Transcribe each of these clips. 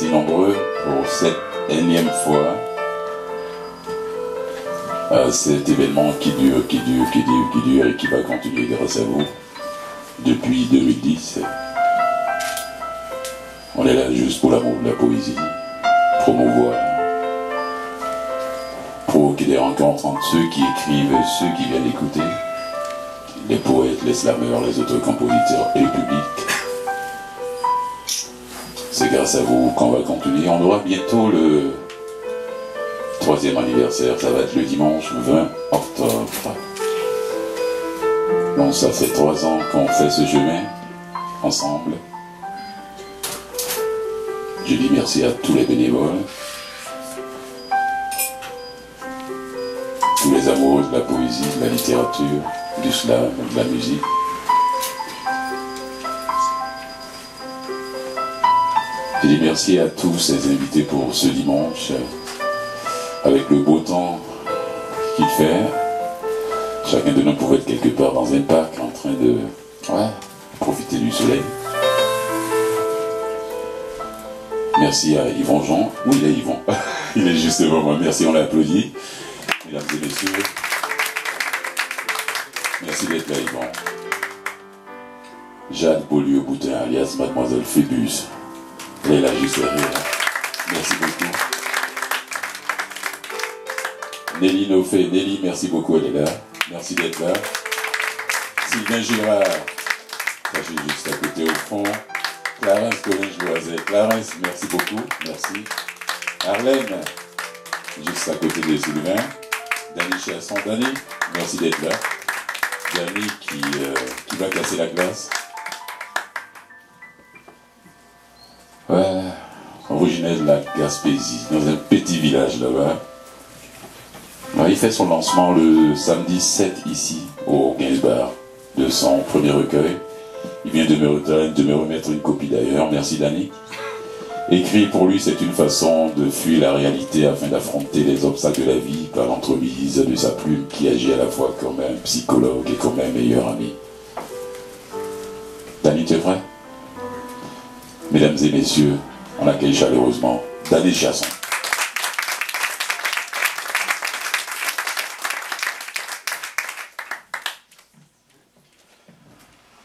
si nombreux pour cette énième fois à cet événement qui dure, qui dure, qui dure, qui dure et qui va continuer grâce à vous depuis 2010. On est là juste pour l'amour de la poésie, promouvoir, provoquer des rencontres entre ceux qui écrivent et ceux qui viennent écouter, les poètes, les slameurs, les autres compositeurs et le public. C'est grâce à vous qu'on va continuer. On aura bientôt le troisième anniversaire. Ça va être le dimanche 20 octobre. Donc ça fait trois ans qu'on fait ce chemin ensemble. Je dis merci à tous les bénévoles, tous les amoureux de la poésie, de la littérature, du slam, de la musique. Je dis merci à tous ces invités pour ce dimanche, avec le beau temps qu'il fait. Chacun de nous pouvait être quelque part dans un parc en train de ouais, profiter du soleil. Merci à Yvon Jean. Oui, il est Yvon. Il est juste devant moi. Merci, on l'applaudit. Mesdames et messieurs. Merci d'être là, Yvon. Jade Beaulieu-Boutin, alias Mademoiselle Phébus. Là juste derrière. Merci beaucoup. Nelly Nofé. Nelly, merci beaucoup, elle est là. Merci d'être là. Sylvain Girard. Caché juste à côté au fond. Clarence Collège-Loiset. Clarence, merci beaucoup. Merci. Arlène, juste à côté de Sylvain. Danny Chasson. Danny, merci d'être là. Danny qui, euh, qui va casser la glace. Ouais, originaire de la Gaspésie, dans un petit village là-bas. il fait son lancement le samedi 7 ici, au Gainsbar, de son premier recueil. Il vient de me, de me remettre une copie d'ailleurs. Merci Danny. Écrire pour lui, c'est une façon de fuir la réalité afin d'affronter les obstacles de la vie par l'entremise de sa plume qui agit à la fois comme un psychologue et comme un meilleur ami. Danny, tu es prêt? Mesdames et messieurs, on accueille chaleureusement Danny Chasson.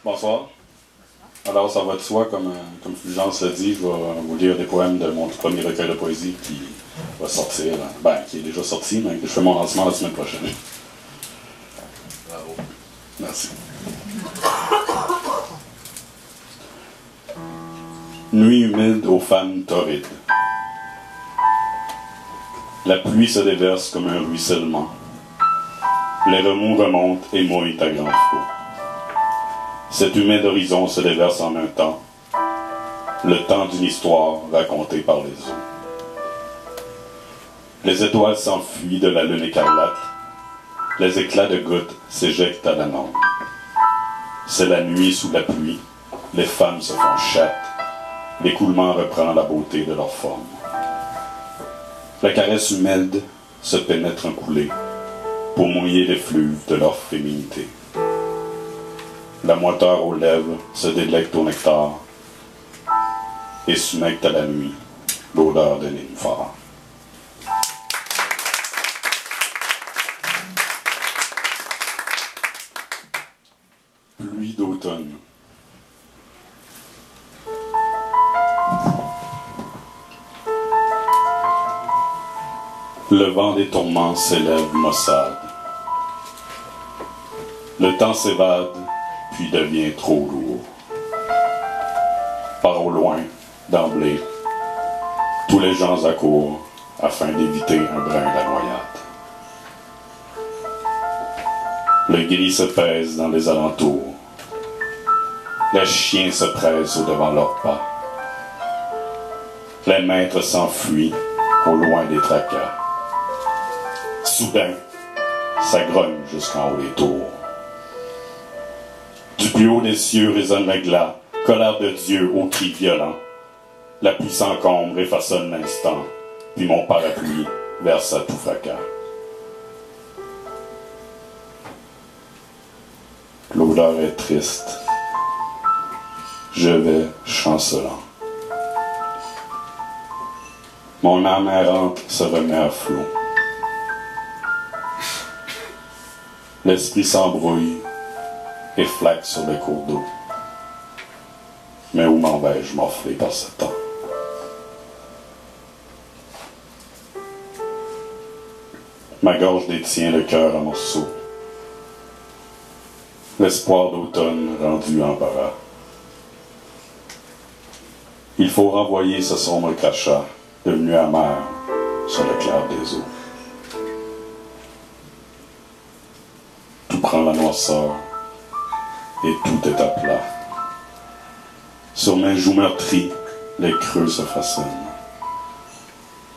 Bonsoir. Alors, ça va de soi, comme, euh, comme Fulgence l'a dit, je vais vous lire des poèmes de mon tout premier recueil de poésie qui va sortir, euh, ben, qui est déjà sorti, mais que je fais mon lancement la semaine prochaine. Bravo. Merci. Nuit humide aux femmes torrides. La pluie se déverse comme un ruissellement. Les remous remontent et mouillent à grand flot. Cet humide horizon se déverse en un temps, le temps d'une histoire racontée par les eaux. Les étoiles s'enfuient de la lune écarlate, les éclats de gouttes s'éjectent à la langue. C'est la nuit sous la pluie, les femmes se font chattes, l'écoulement reprend la beauté de leur forme. La caresse humide se pénètre un coulé pour mouiller les fluves de leur féminité. La moiteur aux lèvres se délecte au nectar et smecte à la nuit l'odeur de nénuphar. Le vent des tourments s'élève maussade. Le temps s'évade, puis devient trop lourd. Par au loin, d'emblée, tous les gens accourent afin d'éviter un brin de la noyade. Le gris se pèse dans les alentours. Les chiens se pressent au-devant leurs pas. Les maîtres s'enfuient au loin des tracas. Soudain, ça grogne jusqu'en haut des tours. Du plus haut des cieux résonne le glas, colère de Dieu au cri violent. La pluie s'encombre et façonne l'instant, puis mon parapluie verse à tout fracas. L'odeur est triste. je vais chancelant. Mon âme errante se remet à flot. L'esprit s'embrouille et flaque sur les cours d'eau. Mais où m'en vais-je m'offrir par ce temps? Ma gorge détient le cœur en morceaux. L'espoir d'automne rendu en bara. Il faut renvoyer ce sombre crachat devenu amer sur le clair des eaux. Et tout est à plat. Sur mes joues meurtries, les creux se façonnent.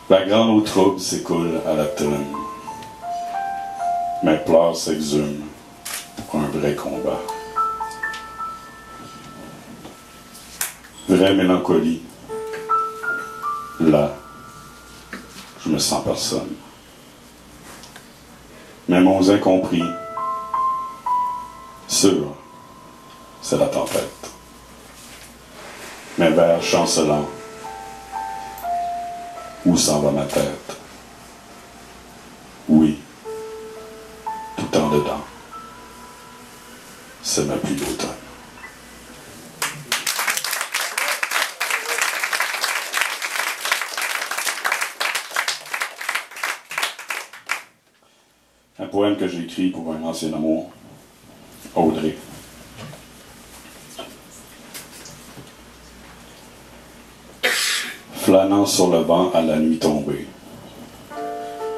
La grande eau trouble s'écoule à la tonne. Mes pleurs s'exhument pour un vrai combat. Vraie mélancolie. Là, je me sens personne. Mes mots incompris, sûr, c'est la tempête. Mes vers chancelants, où s'en va ma tête? Oui, tout en dedans, c'est ma pluie d'automne. Un poème que j'ai écrit pour un ancien amour, Audrey. Flânant sur le vent à la nuit tombée,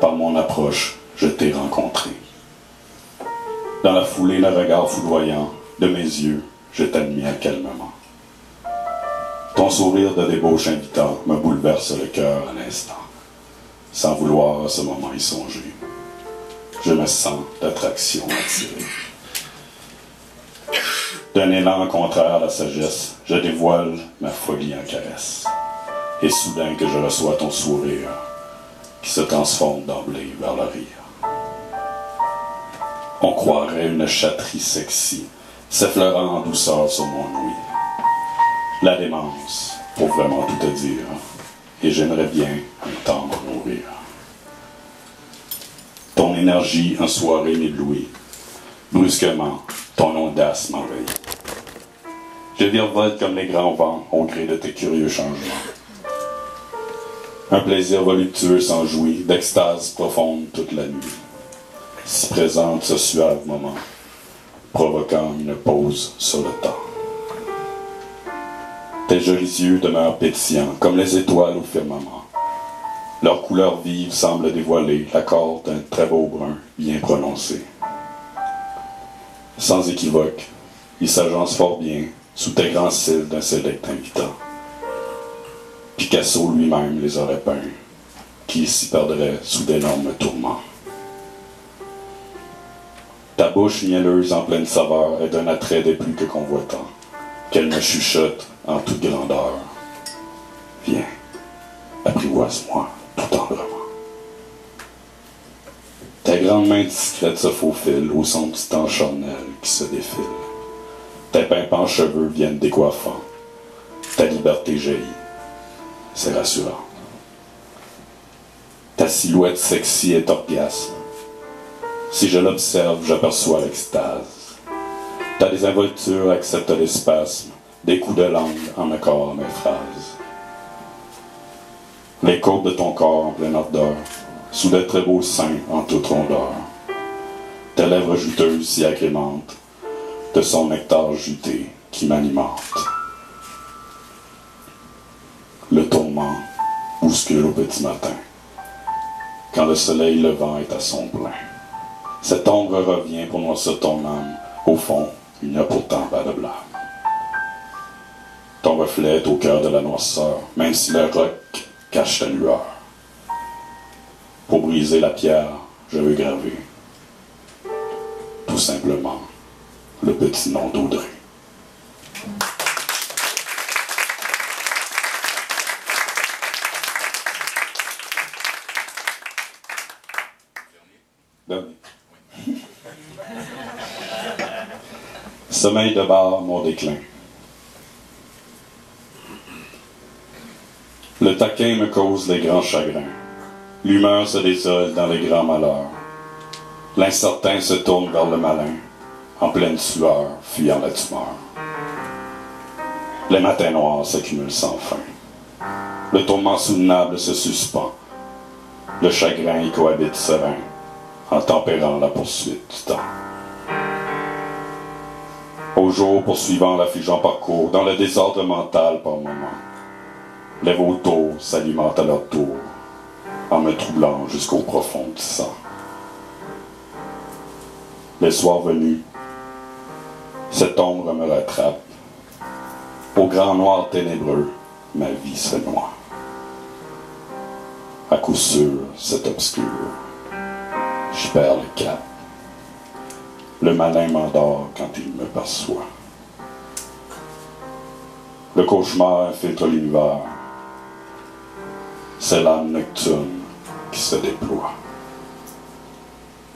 par mon approche, je t'ai rencontré. Dans la foulée, le regard foudroyant de mes yeux, je t'admire calmement. Ton sourire de débauche invitant me bouleverse le cœur à l'instant, sans vouloir à ce moment y songer. Je me sens d'attraction attirée. D'un élan contraire à la sagesse, je dévoile ma folie en caresse. Et soudain que je reçois ton sourire, qui se transforme d'emblée vers le rire. On croirait une chatterie sexy, s'effleurant en douceur sur mon ouïe. La démence, pour vraiment tout te dire, et j'aimerais bien un temps m'en nourrir. Ton énergie en soirée m'éblouit. Brusquement, ton audace m'envahit. Je virevolte comme les grands vents au gré de tes curieux changements. Un plaisir voluptueux s'enjouit, d'extase profonde toute la nuit. Si présente ce suave moment, provoquant une pause sur le temps. Tes jolis yeux demeurent pétillants, comme les étoiles au firmament. Leur couleur vive semble dévoiler l'accord d'un très beau brun bien prononcé. Sans équivoque, il s'agence fort bien sous tes grands cils d'un select invitant. Picasso lui-même les aurait peints, qui s'y perdraient sous d'énormes tourments. Ta bouche mielleuse en pleine saveur est d'un attrait des plus que convoitants, qu'elle me chuchote en toute grandeur. Viens, apprivoise-moi tout tendrement. Ta grande main discrète se faufile au son du temps charnel qui se défile. Tes pimpants cheveux viennent décoiffant. Ta liberté jaillit. C'est rassurant. Ta silhouette sexy est orgasme. Si je l'observe, j'aperçois l'extase. Ta désinvolture accepte les spasmes, des coups de langue en accord à mes phrases. Les côtes de ton corps en pleine ardeur, sous de très beaux seins en toute rondeur. Tes lèvres juteuses s'y agrémentent, de son nectar juté qui m'alimente. Le tourment bouscule au petit matin, quand le soleil levant est à son plein. Cette ombre revient pour noircir ton âme, au fond, il n'y a pourtant pas de blâme. Ton reflet est au cœur de la noirceur, même si le roc cache la lueur. Pour briser la pierre, je veux graver, tout simplement, le petit nom d'Audrey. Ben Sommeil de barre, mon déclin. Le taquin me cause les grands chagrins. L'humeur se désole dans les grands malheurs. L'incertain se tourne vers le malin en pleine sueur, fuyant la tumeur. Les matins noirs s'accumulent sans fin. Le tourment soutenable se suspend. Le chagrin y cohabite serein, en tempérant la poursuite du temps. Au jour poursuivant l'affligeant parcours, dans le désordre mental par moments, les vautours s'alimentent à leur tour, en me troublant jusqu'au profond du sang. Les soirs venus, cette ombre me rattrape. Au grand noir ténébreux, ma vie se noie. À coup sûr, c'est obscur. Je perds le cap. Le malin m'endort quand il me perçoit. Le cauchemar infiltre l'univers. C'est l'âme nocturne qui se déploie.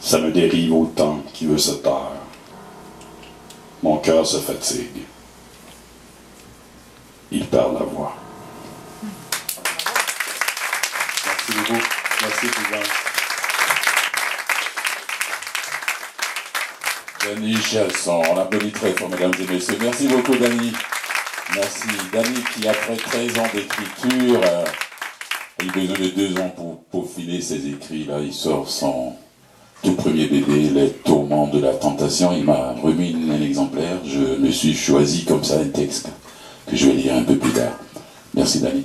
Ça me dérive au temps qui veut se taire. Mon cœur se fatigue. Il perd la voix. Merci beaucoup. Merci, Sylvain. Danny Chalson, on l'applaudit très fort, mesdames et messieurs. Merci beaucoup, Danny. Merci. Danny qui, après 13 ans d'écriture, euh, a eu besoin de deux ans pour peaufiner ses écrits. Là, il sort son tout premier bébé, Les tourments de la tentation. Il m'a remis un exemplaire. Je me suis choisi comme ça un texte que je vais lire un peu plus tard. Merci, Danny.